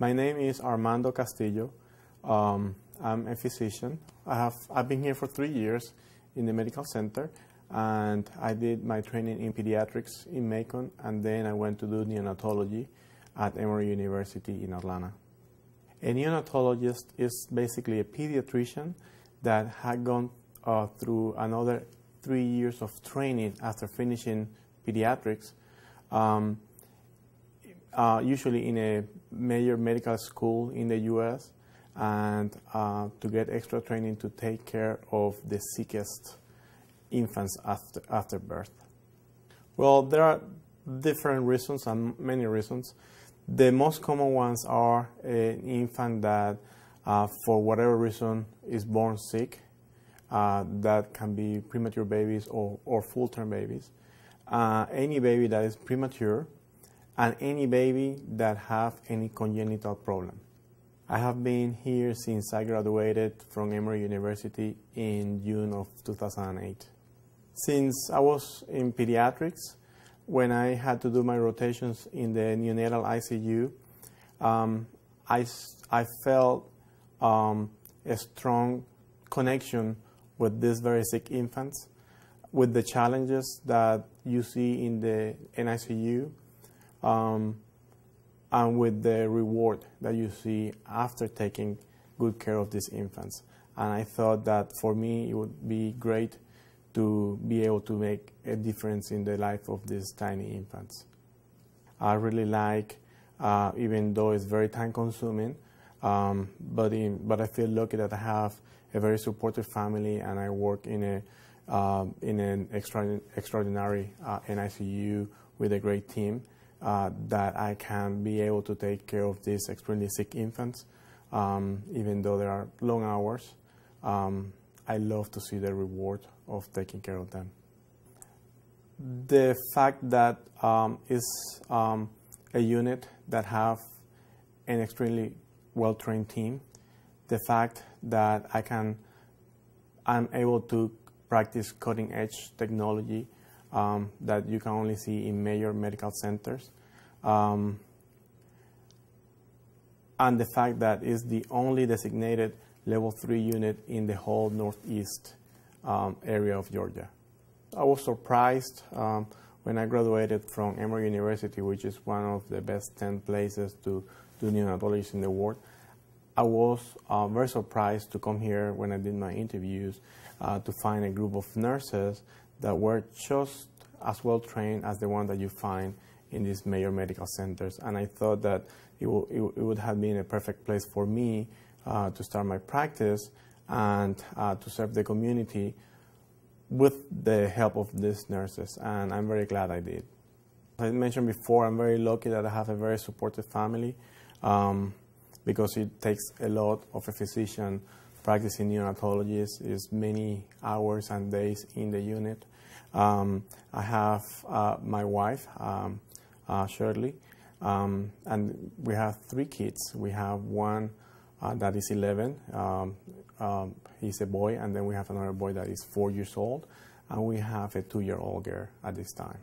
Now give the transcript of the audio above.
My name is Armando Castillo. Um, I'm a physician. I have, I've been here for three years in the medical center, and I did my training in pediatrics in Macon, and then I went to do neonatology at Emory University in Atlanta. A neonatologist is basically a pediatrician that had gone uh, through another three years of training after finishing pediatrics, um, uh, usually in a major medical school in the U.S., and uh, to get extra training to take care of the sickest infants after, after birth. Well, there are different reasons and many reasons. The most common ones are an infant that, uh, for whatever reason, is born sick. Uh, that can be premature babies or, or full-term babies. Uh, any baby that is premature, and any baby that have any congenital problem. I have been here since I graduated from Emory University in June of 2008. Since I was in pediatrics, when I had to do my rotations in the neonatal ICU, um, I, I felt um, a strong connection with these very sick infants, with the challenges that you see in the NICU, um, and with the reward that you see after taking good care of these infants. And I thought that for me it would be great to be able to make a difference in the life of these tiny infants. I really like, uh, even though it's very time consuming, um, but, in, but I feel lucky that I have a very supportive family and I work in, a, uh, in an extra, extraordinary uh, NICU with a great team uh, that I can be able to take care of these extremely sick infants, um, even though there are long hours. Um, I love to see the reward of taking care of them. The fact that um, it's um, a unit that have an extremely well-trained team, the fact that I can, I'm able to practice cutting-edge technology um, that you can only see in major medical centers. Um, and the fact that it's the only designated level 3 unit in the whole northeast um, area of Georgia. I was surprised um, when I graduated from Emory University, which is one of the best 10 places to do neonatology in the world. I was uh, very surprised to come here when I did my interviews uh, to find a group of nurses that were just as well trained as the one that you find in these major medical centers. And I thought that it, it, it would have been a perfect place for me uh, to start my practice and uh, to serve the community with the help of these nurses. And I'm very glad I did. As I mentioned before, I'm very lucky that I have a very supportive family um, because it takes a lot of a physician practicing neonatology is many hours and days in the unit. Um, I have uh, my wife, um, uh, Shirley, um, and we have three kids. We have one uh, that is 11. Um, um, he's a boy, and then we have another boy that is four years old, and we have a two-year-old girl at this time.